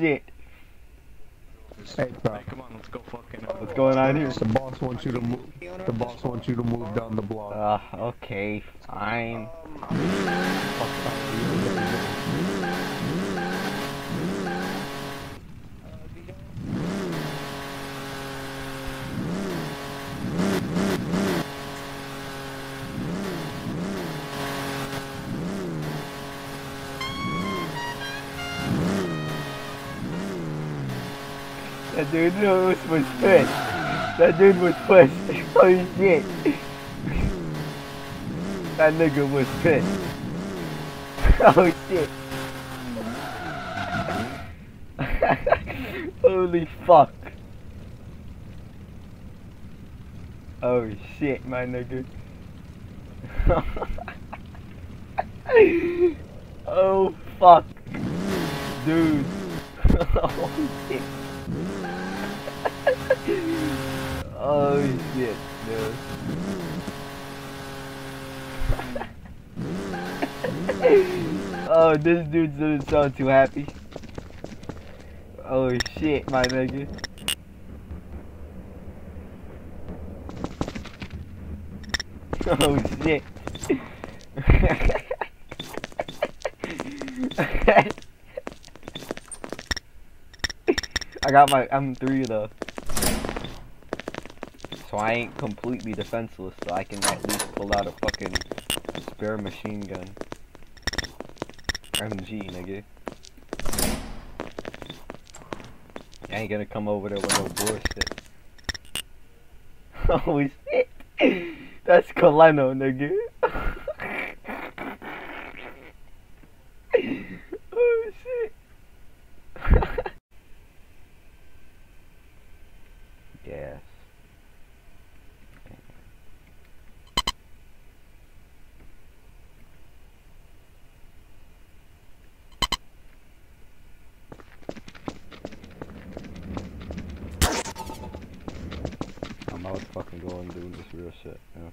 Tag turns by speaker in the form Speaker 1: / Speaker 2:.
Speaker 1: shit.
Speaker 2: Hey, bro.
Speaker 3: Hey, come on, let's go fucking. Uh,
Speaker 1: What's going on here?
Speaker 2: The boss wants you to move. The boss wants you to move down the block.
Speaker 1: Uh, okay, fine. That dude was, was pissed. That dude was pissed. Holy shit. That nigga was pissed. Oh shit. Holy fuck. Oh shit, my nigga. oh fuck. Dude. oh shit. Oh shit, dude. oh, this dude doesn't sound too happy. Oh shit, my nigga. Oh shit. I got my M3 though. So I ain't completely defenseless, so I can at least pull out a fucking spare machine gun. MG, nigga. I ain't gonna come over there with no bullshit. oh shit! That's Coleno, nigga. oh shit! yes. I'm out fucking going doing this real shit, yeah.